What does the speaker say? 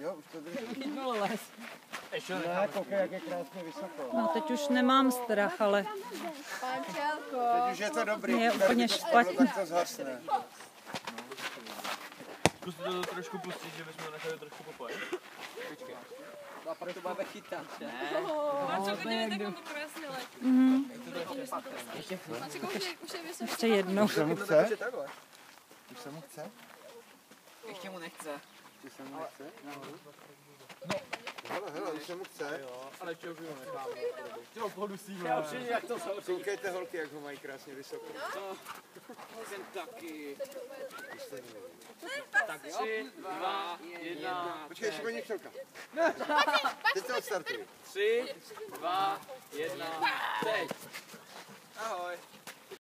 Jo, už to drží. Chytnul les. Ještě Ne, koukej, jak je krásně vysoko. No teď už nemám strach, ale Pane Přelko. Teď už je to dobrý. Je úplně špatně. Tak to zhasne. Zkuste to trošku pustit, že bychom to nechali trošku popojet. A pak to máme chytat, ne? A co vidíte, tak on to krásně letí. mhm, A co koukej, už je vysoko. ještě jednou. Už se mu chce? Už se mu chce? Ještě mu nechce. Už se mu nechce? No. Hele, hele, už se mu chce. Ale čeho ho necháme. Já už vím, jak to jsou. Koukejte holky, jak ho mají krásně vysoko. Jsem taky. Tak tři, dva, jedna, Počkej, ještě paní chvilka. Teď to odstartuj. tři, dva, jedna, teď. Ahoj.